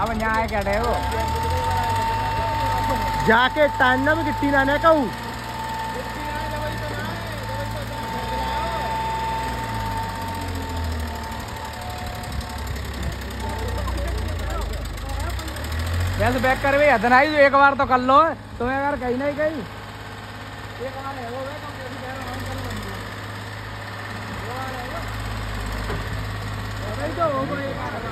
अब न्याय कटे जाके टाइम में लाने वैसे बैक कर भी ही एक बार तो कर लो तुम्हें अगर कहीं नहीं कहीं तो